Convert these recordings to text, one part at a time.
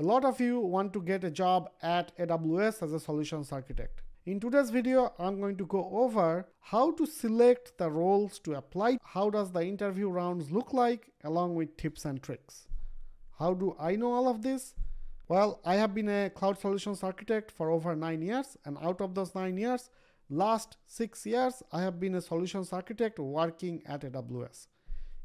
A lot of you want to get a job at AWS as a solutions architect. In today's video, I'm going to go over how to select the roles to apply, how does the interview rounds look like, along with tips and tricks. How do I know all of this? Well, I have been a cloud solutions architect for over nine years, and out of those nine years, last six years, I have been a solutions architect working at AWS.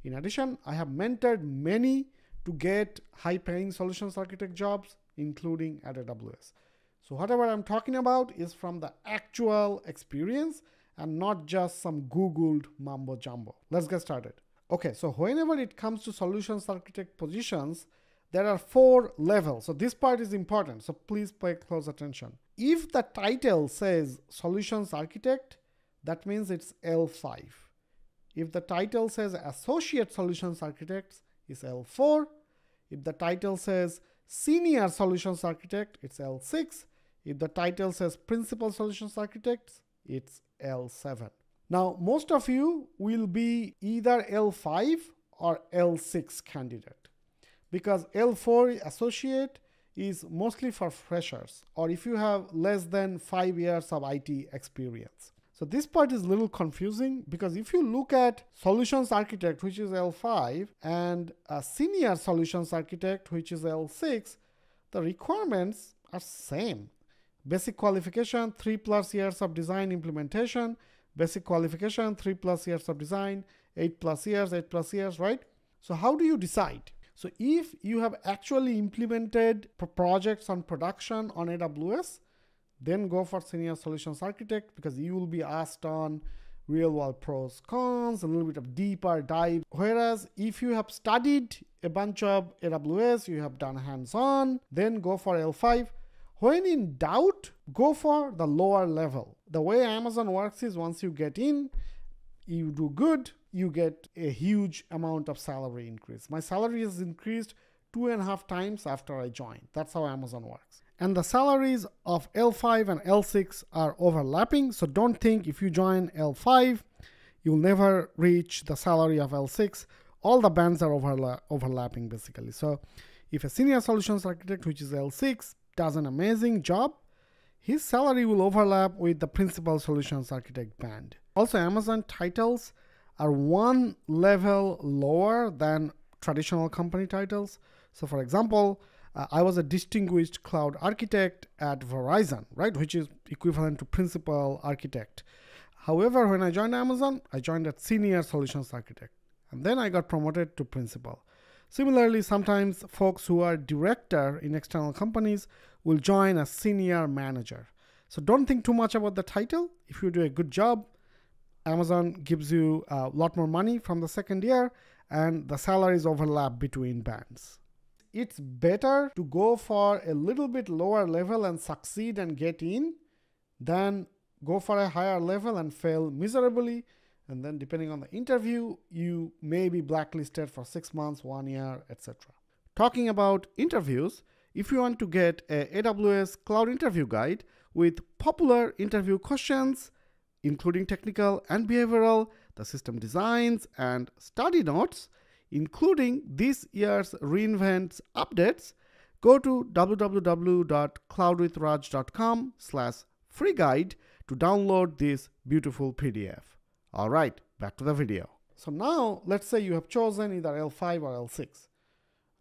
In addition, I have mentored many to get high paying solutions architect jobs, including at AWS. So whatever I'm talking about is from the actual experience and not just some Googled mumbo jumbo. Let's get started. Okay, so whenever it comes to solutions architect positions, there are four levels. So this part is important. So please pay close attention. If the title says solutions architect, that means it's L5. If the title says associate solutions architect, it's L4. If the title says senior solutions architect, it's L6. If the title says Principal Solutions Architects, it's L7. Now, most of you will be either L5 or L6 candidate because L4 associate is mostly for freshers or if you have less than five years of IT experience. So this part is a little confusing because if you look at solutions architect, which is L5, and a senior solutions architect, which is L6, the requirements are same. Basic qualification, three plus years of design implementation. Basic qualification, three plus years of design, eight plus years, eight plus years, right? So how do you decide? So if you have actually implemented projects on production on AWS, then go for senior solutions architect because you will be asked on real world pros, cons, a little bit of deeper dive. Whereas if you have studied a bunch of AWS, you have done hands on, then go for L5. When in doubt, go for the lower level. The way Amazon works is once you get in, you do good, you get a huge amount of salary increase. My salary has increased two and a half times after I joined. That's how Amazon works. And the salaries of L5 and L6 are overlapping. So don't think if you join L5, you'll never reach the salary of L6. All the bands are overla overlapping basically. So if a senior solutions architect, which is L6, does an amazing job, his salary will overlap with the principal solutions architect band. Also, Amazon titles are one level lower than traditional company titles. So for example, uh, I was a distinguished cloud architect at Verizon, right, which is equivalent to principal architect. However, when I joined Amazon, I joined as senior solutions architect, and then I got promoted to principal. Similarly, sometimes folks who are director in external companies will join as senior manager. So don't think too much about the title. If you do a good job, Amazon gives you a lot more money from the second year and the salaries overlap between bands. It's better to go for a little bit lower level and succeed and get in than go for a higher level and fail miserably. And then depending on the interview you may be blacklisted for six months one year etc talking about interviews if you want to get a aws cloud interview guide with popular interview questions including technical and behavioral the system designs and study notes including this year's reinvent updates go to www.cloudwithraj.com slash free guide to download this beautiful pdf all right, back to the video. So now let's say you have chosen either L5 or L6.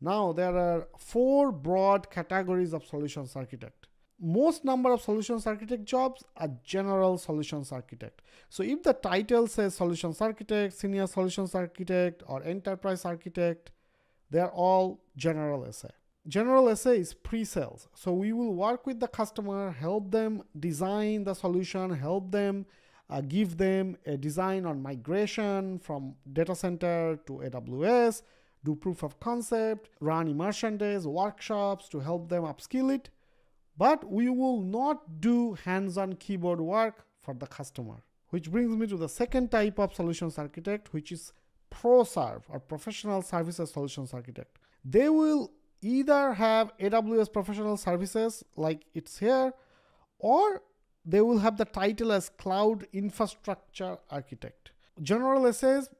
Now there are four broad categories of solutions architect. Most number of solutions architect jobs are general solutions architect. So if the title says solutions architect, senior solutions architect, or enterprise architect, they're all general SA. General SA is pre-sales. So we will work with the customer, help them design the solution, help them uh, give them a design on migration from data center to AWS, do proof of concept, run immersion days, workshops to help them upskill it. But we will not do hands-on keyboard work for the customer. Which brings me to the second type of solutions architect, which is ProServe or Professional Services Solutions Architect. They will either have AWS Professional Services like it's here, or they will have the title as Cloud Infrastructure Architect. General SAs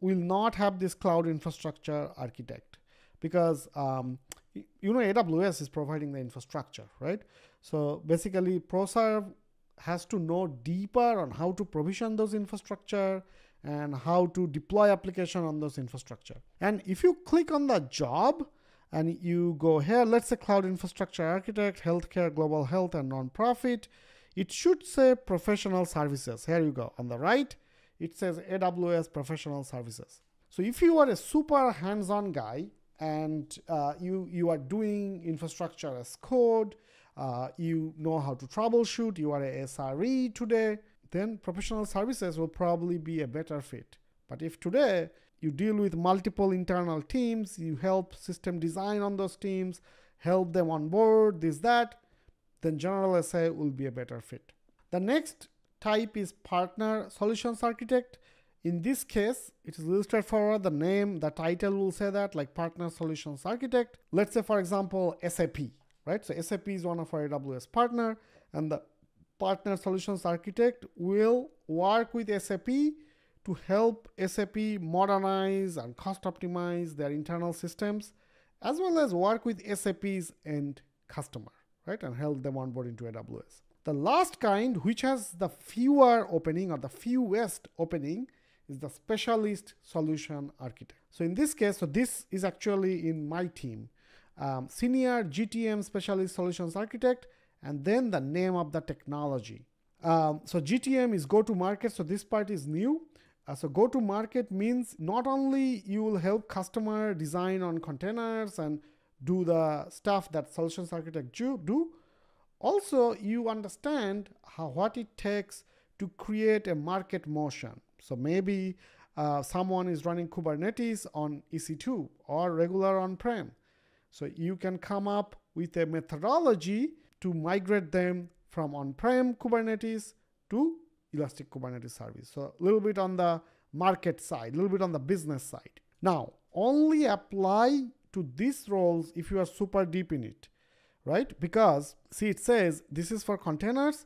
will not have this Cloud Infrastructure Architect because um, you know AWS is providing the infrastructure, right? So basically ProServe has to know deeper on how to provision those infrastructure and how to deploy application on those infrastructure. And if you click on the job and you go here, let's say cloud infrastructure architect, healthcare, global health and nonprofit, it should say professional services. Here you go. On the right, it says AWS professional services. So if you are a super hands-on guy and uh, you, you are doing infrastructure as code, uh, you know how to troubleshoot, you are a SRE today, then professional services will probably be a better fit. But if today you deal with multiple internal teams, you help system design on those teams, help them on board, this, that, then general SA will be a better fit. The next type is partner solutions architect. In this case, it is little straightforward. The name, the title will say that, like partner solutions architect. Let's say, for example, SAP, right? So SAP is one of our AWS partner, and the partner solutions architect will work with SAP to help SAP modernize and cost optimize their internal systems, as well as work with SAP's end customer right, and help them onboard into AWS. The last kind, which has the fewer opening or the fewest opening, is the specialist solution architect. So in this case, so this is actually in my team, um, senior GTM specialist solutions architect, and then the name of the technology. Um, so GTM is go to market. So this part is new. Uh, so go to market means not only you will help customer design on containers and do the stuff that solutions architect do. Also, you understand how what it takes to create a market motion. So maybe uh, someone is running Kubernetes on EC2 or regular on-prem. So you can come up with a methodology to migrate them from on-prem Kubernetes to Elastic Kubernetes Service. So a little bit on the market side, a little bit on the business side. Now, only apply to these roles if you are super deep in it, right? Because see, it says this is for containers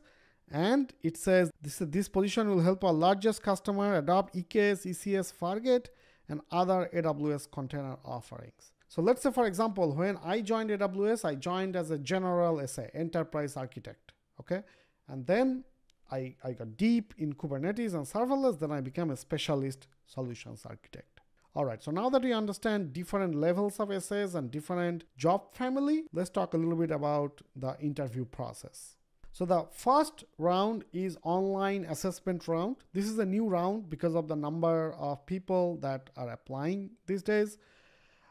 and it says this, this position will help our largest customer adopt EKS, ECS, Fargate, and other AWS container offerings. So let's say, for example, when I joined AWS, I joined as a general SA, enterprise architect, okay? And then I, I got deep in Kubernetes and serverless, then I became a specialist solutions architect. All right, so now that we understand different levels of SAs and different job family, let's talk a little bit about the interview process. So the first round is online assessment round. This is a new round because of the number of people that are applying these days.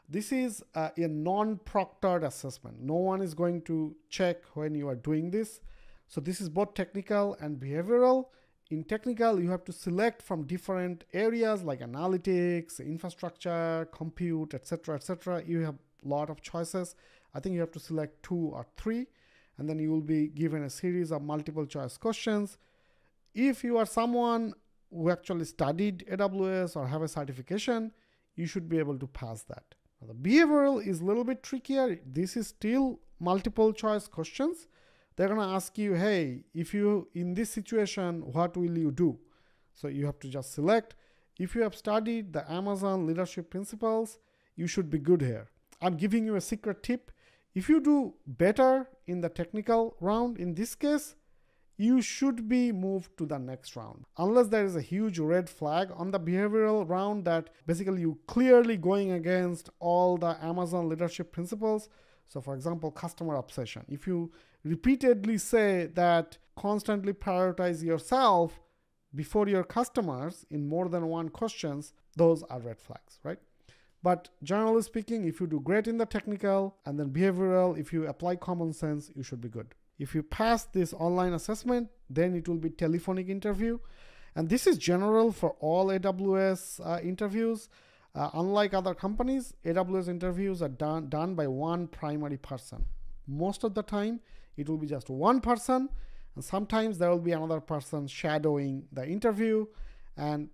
This is a, a non-proctored assessment. No one is going to check when you are doing this. So this is both technical and behavioral in technical, you have to select from different areas like analytics, infrastructure, compute, etc., etc. You have a lot of choices. I think you have to select two or three, and then you will be given a series of multiple choice questions. If you are someone who actually studied AWS or have a certification, you should be able to pass that. Now, the behavioral is a little bit trickier. This is still multiple choice questions, they're going to ask you, hey, if you in this situation, what will you do? So you have to just select. If you have studied the Amazon leadership principles, you should be good here. I'm giving you a secret tip. If you do better in the technical round, in this case, you should be moved to the next round. Unless there is a huge red flag on the behavioral round that basically you clearly going against all the Amazon leadership principles. So for example, customer obsession. If you repeatedly say that constantly prioritize yourself before your customers in more than one questions, those are red flags, right? But generally speaking, if you do great in the technical and then behavioral, if you apply common sense, you should be good. If you pass this online assessment, then it will be telephonic interview. And this is general for all AWS uh, interviews. Uh, unlike other companies, AWS interviews are done, done by one primary person. Most of the time, it will be just one person and sometimes there will be another person shadowing the interview and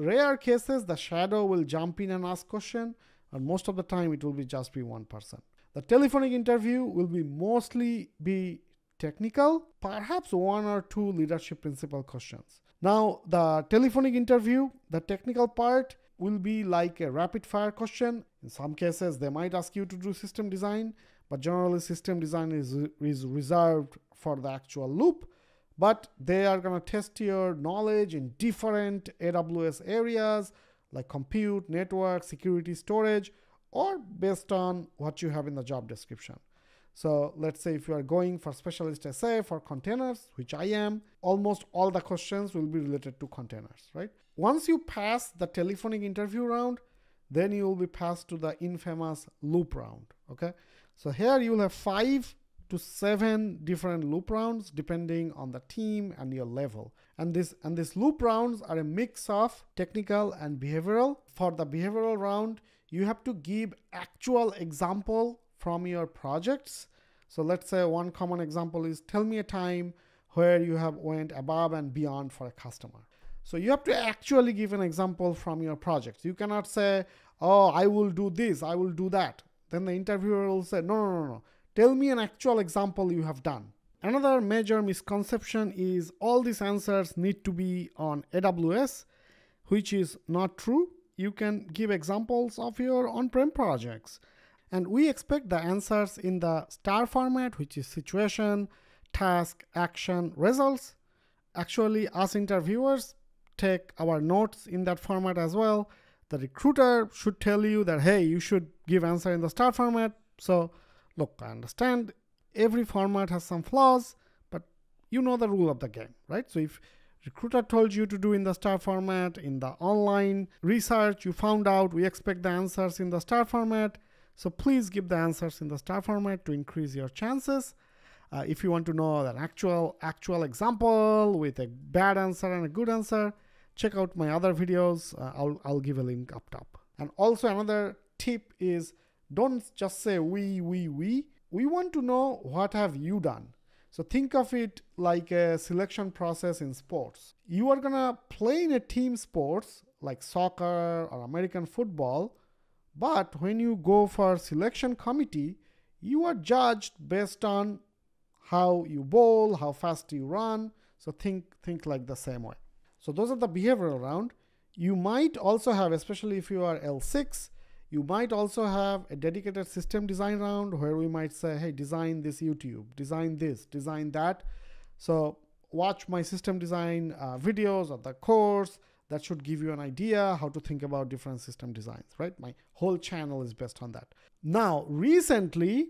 rare cases the shadow will jump in and ask question and most of the time it will be just be one person. The telephonic interview will be mostly be technical perhaps one or two leadership principle questions. Now the telephonic interview the technical part will be like a rapid fire question. In some cases they might ask you to do system design but generally system design is, is reserved for the actual loop. But they are going to test your knowledge in different AWS areas like compute, network, security, storage, or based on what you have in the job description. So let's say if you are going for specialist SA for containers, which I am, almost all the questions will be related to containers, right? Once you pass the telephonic interview round, then you will be passed to the infamous loop round, okay? So here you will have five to seven different loop rounds depending on the team and your level. And this and these loop rounds are a mix of technical and behavioral. For the behavioral round, you have to give actual example from your projects. So let's say one common example is tell me a time where you have went above and beyond for a customer. So you have to actually give an example from your projects. You cannot say, oh, I will do this, I will do that. Then the interviewer will say, no, no, no, no. Tell me an actual example you have done. Another major misconception is all these answers need to be on AWS, which is not true. You can give examples of your on-prem projects. And we expect the answers in the star format, which is situation, task, action, results. Actually, us interviewers take our notes in that format as well. The recruiter should tell you that, hey, you should give answer in the star format. So look, I understand every format has some flaws, but you know the rule of the game, right? So if recruiter told you to do in the star format, in the online research, you found out we expect the answers in the star format, so please give the answers in the star format to increase your chances. Uh, if you want to know an actual actual example with a bad answer and a good answer, check out my other videos. Uh, I'll, I'll give a link up top. And also another tip is don't just say we, we, we. We want to know what have you done. So think of it like a selection process in sports. You are gonna play in a team sports like soccer or American football but when you go for selection committee, you are judged based on how you bowl, how fast you run. So think, think like the same way. So those are the behavioral round. You might also have, especially if you are L6, you might also have a dedicated system design round where we might say, hey, design this YouTube, design this, design that. So watch my system design uh, videos or the course, that should give you an idea how to think about different system designs, right? My whole channel is based on that. Now, recently,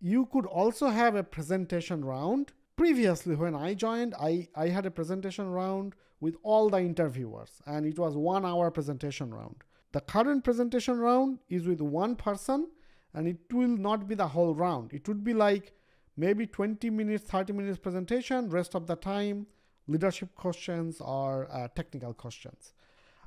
you could also have a presentation round. Previously, when I joined, I, I had a presentation round with all the interviewers, and it was one hour presentation round. The current presentation round is with one person, and it will not be the whole round. It would be like maybe 20 minutes, 30 minutes presentation, rest of the time leadership questions or uh, technical questions.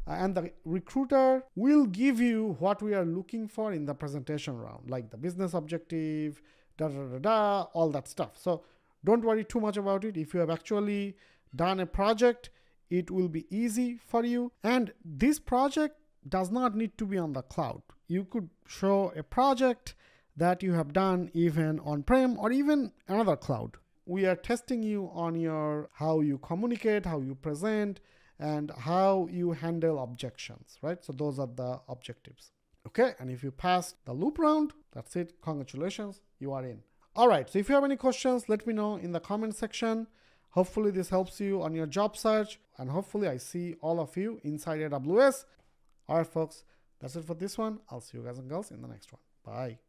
Uh, and the recruiter will give you what we are looking for in the presentation round, like the business objective, da da da da, all that stuff. So don't worry too much about it. If you have actually done a project, it will be easy for you. And this project does not need to be on the cloud. You could show a project that you have done even on prem or even another cloud we are testing you on your how you communicate, how you present, and how you handle objections, right? So those are the objectives. Okay, and if you pass the loop round, that's it. Congratulations, you are in. All right, so if you have any questions, let me know in the comment section. Hopefully this helps you on your job search, and hopefully I see all of you inside AWS. All right, folks, that's it for this one. I'll see you guys and girls in the next one. Bye.